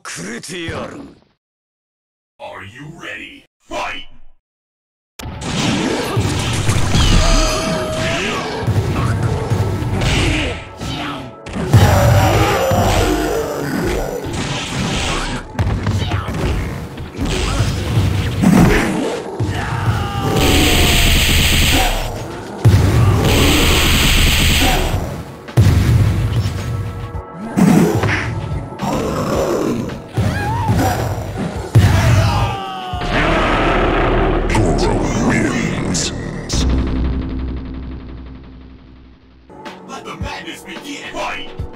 くれてやる Are you ready? Fight! the madness begin. Fight!